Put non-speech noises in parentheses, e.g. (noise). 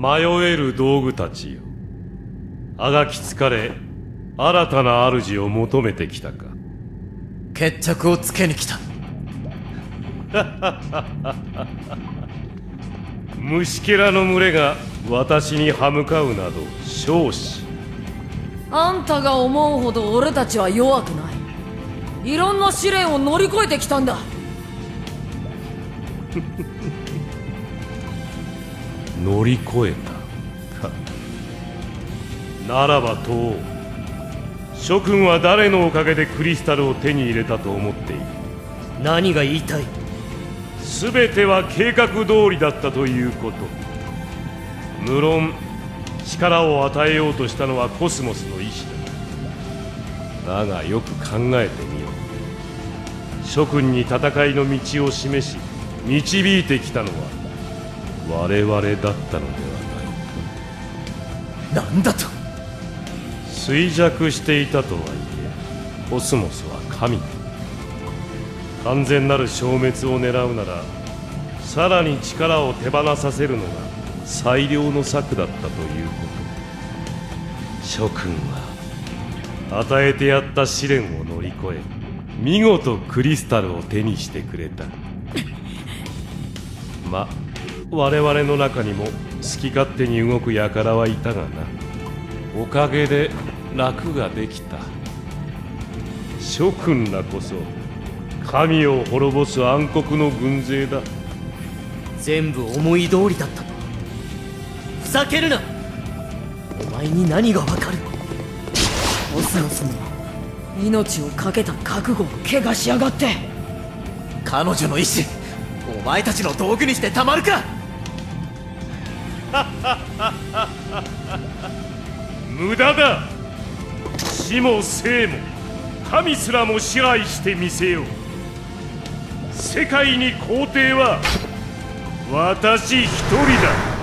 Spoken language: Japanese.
迷える道具たちよ。あがき疲れ新たな主を求めてきたか。決着をつけに来た。(laughs) 虫けらの群れが私に歯向かうなど少子。あんたが思うほど俺たちは弱くない。いろんな試練を乗り越えてきたんだ (laughs) 乗り越えた。かならばと諸君は誰のおかげでクリスタルを手に入れたと思っている？何が言いたい？全ては計画通りだったということ。無論力を与えようとしたのはコスモスの意志だ。だがよく考えてみよう。諸君に戦いの道を示し導いてきたのは我々だったのではない。かなんだと。衰弱していたとはいえコスモスは神だ完全なる消滅を狙うならさらに力を手放させるのが最良の策だったということ。諸君は与えてやった試練を乗り越え見事クリスタルを手にしてくれた。(laughs) ま我々の中にも好き勝手に動く輩はいたがな。おかげで楽ができた。諸君らこそ神を滅ぼす暗黒の軍勢だ。全部思い通りだったと。ふざけるな。お前に何がわかる。コスモスの命を懸けた覚悟を怪我しやがって。彼女の意志お前たちの道具にしてたまるか (laughs) 無駄だ。死も生も神すらも支配してみせよう。世界に皇帝は私一人だ。